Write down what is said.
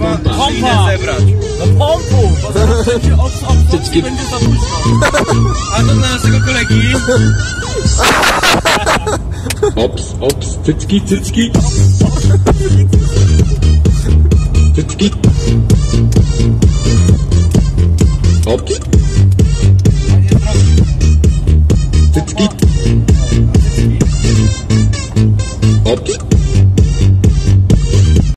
pompa. Pompa! zebrać. No pompu! Bo zawsze cię od, od, od, będzie za późno. A to dla naszego kolegi. Ops, ops, cycki, cycki. Cycki. Ops. Cycki. Ops.